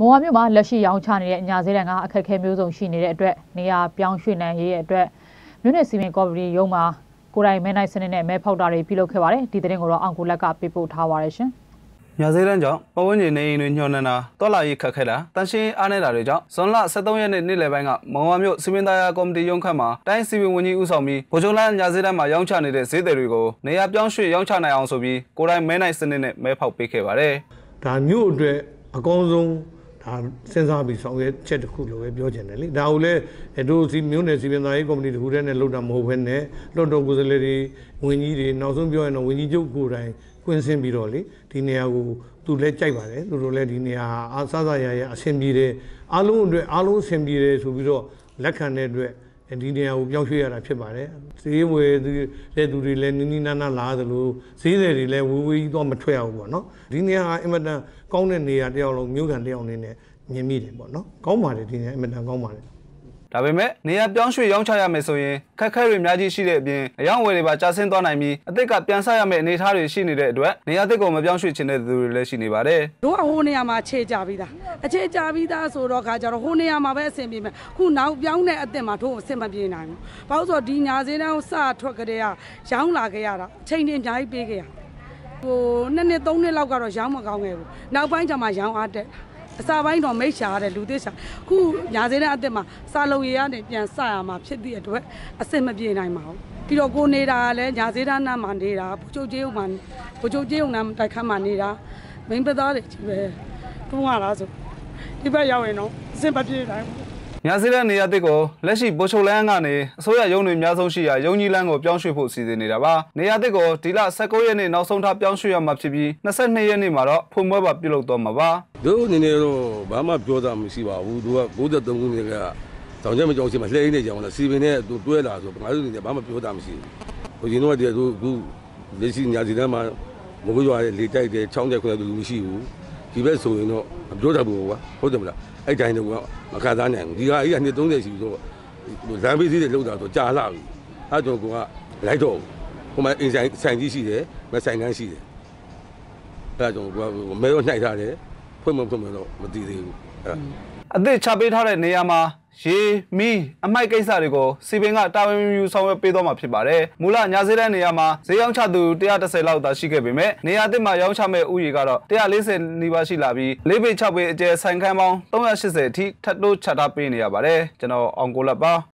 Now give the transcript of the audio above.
မော်ဝါမြို့မှာလက်ရှိရောင်းချနေတဲ့ညာဈေးတန်းကအခက်အခဲမျိုးစုံရှိနေတဲ့အတွက်နေရာပြောင်းရွှေ့နိုင်ရေးရဲ့အတွက်မြို့နယ်စီမံကော်မတီရုံးမှာကိုယ်တိုင်မဲနိုင်စနစ်နဲ့မဲဖောက်တာတွေပြုလုပ်ခဲ့ပါတယ်ဒီသတင်းကိုတော့အောင်ကိုလက်ကပေးပို့ထားပါတယ်ရှင်ညာစေးတန်းကြောင့်ပဝန်းကျင်နေအိမ်တွေညှော်နှံတာတော်လာရေးခက်ခဲတာတန်ရှင်းအားနေတာတွေကြောင့်ဇွန်လ23ရက်နေ့နေ့လယ်ပိုင်းကမောင်ဝါမြို့စီမင်းသားယာကော်မတီရုံးခန့်မှာတိုင်းစီမံဝန်ကြီးဦးဆောင်ပြီးဗိုလ်ချုပ်လန်းညာစေးတန်းမှာရောင်းချနေတဲ့ဈေးသည်တွေကိုနေရာပြောင်းရွှေ့ရောင်းချနိုင်အောင်ဆိုပြီးကိုယ်တိုင်မဲနိုင်စနစ်နဲ့မဲဖောက်ပေးခဲ့ပါတယ်ဒါမြို့အတွက်အကောင်းဆုံး ဒါစဉ်းစားပြီးဆောင်ရွက်ချက်တစ်ခုလို့ပဲပြောချင်တယ်လေဒါကိုလည်းအဲတို့စီမြို့နယ်စီပင်သားရေးကော်မတီတစ်ခုတည်းနဲ့လုပ်တာမဟုတ်ဘဲနဲ့လွှတ်တော်ကိုယ်စားလှယ်တွေဝင်ကြီးတွေနောက်ဆုံးပြောရင်တော့ဝင်ကြီးချုပ်ကိုယ်တိုင်ကွင်းဆင်းပြီးတော့လေဒီနေရာကိုသူလည်းကြိုက်ပါတယ်သူတို့လည်းဒီနေရာအားစားစားရရအဆင်ပြေတယ်အားလုံးအတွက်အားလုံးအဆင်ပြေတယ်ဆိုပြီးတော့လက်ခံတဲ့အတွက် ဒီနေရာကိုပြောင်းရွှေ့ရတာဖြစ်ပါတယ်ဈေးဝယ်သူတဲ့သူတွေလည်းနီးနီးနားနားလာသလိုဈေးတွေလည်းဝေးဝေးကြီးတော့မထွက်အောင်ပေါ့နော်ဒီနေရာကအင်မတန်ကောင်းတဲ့နေရာတစ်ယောက်လုံးမြို့ခံတစ်ယောက်အနေနဲ့မြင်မိတယ်ပေါ့နော်ကောင်းပါတယ်ဒီနေရာအင်မတန်ကောင်းပါတယ် ဒါပေမဲ့နေရာပြောင်းရွှေ့ရောင်းချရမယ်ဆိုရင်ခက်ခဲတွေအများကြီးရှိတဲ့အပြင်အယောင်ဝယ်တွေပါကြာဆင်းသွားနိုင်ပြီးအသစ်ကပြန်ဆရမယ့်အနေအထားတွေရှိနေတဲ့အတွက်နေရာသစ်ကိုမပြောင်းရွှေ့ချင်တဲ့သူတွေလည်းရှိနေပါတယ်တို့ကဟိုနေရာမှာခြေကြပြီးသားအခြေကြပြီးသားဆိုတော့ခါကျတော့ဟိုနေရာမှာပဲအဆင်ပြေမယ်ခုနောက်ပြောင်းတဲ့အစ်စ်မှာတို့အဆင်မပြေနိုင်ဘူးဘာလို့ဆိုတော့ဒီညာစင်းတန်းကိုစထွက်ကြတဲ့ကရောင်းလာခဲ့ရတာအချိန်တွေအများကြီးပေးခဲ့ရဟိုနှစ်နှစ်သုံးနှစ်လောက်ကတော့ရောင်းမကောင်းခဲ့ဘူးနောက်ပိုင်းကျမှရောင်းအားတက် အစာပိုင်းတော့မိတ်ရှာရတယ်လူသစ်ရှာခုညာစင်းတဲ့အစ်စ်မှာစာလုံရည်ကနေပြန်စရမှာဖြစ်သည့်အတွက်အဆင်မပြေနိုင်ပါဘူးပြီးတော့ကိုနေတာကလည်းညာစင်းတန်းနာမှာနေတာဘုချုပ်ကျေးုံမှာဘုချုပ်ကျေးုံနာတိုက်ခန်းမှာနေတာမိန်းပသားတွေကြီးပဲတွန်းရလားဆိုဒီဘက်ရောက်ရင်တော့အစင်မပြေနိုင်ဘူးညာစီတဲ့နေရာသစ်ကိုလက်ရှိပိုချိုလန်းကနေအစိုးရရုံးတွေအများဆုံးရှိရာရုံးကြီးလန်းကိုပြောင်းရွှေ့ဖို့စီစဉ်နေတာပါနေရာသစ်ကိုဒီလ19ရက်နေ့နောက်ဆုံးထားပြောင်းရွှေ့ရမှာဖြစ်ပြီး22ရက်နေ့မှာတော့ဖွင့်ပွဲပါပြုလုပ်တော့မှာပါ တို့အနေနဲ့တော့ဘာမှပြောတာမရှိပါဘူးသူက93ခုနှစ်ကတောင်ကျမကြောင်စီမှာလှည့်နေကြအောင်လားစီပင်နဲ့သူတွဲလာဆိုငါတို့အနေနဲ့ဘာမှပြောတာမရှိဘူးဟိုရင်တော့တည်းသူအခုလက်ရှိညာစီတန်းမှာမကွရွာရဲ့လေတိုက်တယ်ချောင်းတဲ့ခွဲသူမရှိဘူးဒီဘက်ဆိုရင်တော့မပြောတတ်ဘူးကွာဟုတ်တယ်မလားအဲ့တိုင်းတော့မခါသားနိုင်ဘူးဒီကအဲ့ကနှစ်30ရှိပြီဆိုလမ်းပေးစည်းတွေလောက်တာဆိုကြာလာပြီအဲ့တော့ကလိုက်တော့ဟိုမှာအင်ဆိုင်ဆိုင်ကြီးရှိတယ်မဆိုင်ကန်းရှိတယ်အဲ့တော့ကမဲရောနှိုက်ထားတယ် ဖွင့်မဖွင့်မတော့မသိသေးဘူးအဲ့အသစ်ချပေးထားတဲ့နေရာမှာရေမီးအမိုက်ကိစ္စတွေကိုစီပင်ကတာဝန်ယူဆောင်ရွက်ပေးသွားမှာဖြစ်ပါတယ်။မူလညာစေးတဲ့နေရာမှာဈေးရောင်းချသူ130လောက်သာရှိခဲ့ပေမဲ့နေရာသစ်မှာရောင်းချမဲ့ဥယေကတော့140နီးပါးရှိလာပြီး၄ပေ6ပေအကျယ်ဆိုင်ခန်းပေါင်း380အထိထပ်တိုးချထားပေးနေရပါတယ်။ကျွန်တော်အောင်ကိုလက်ပါ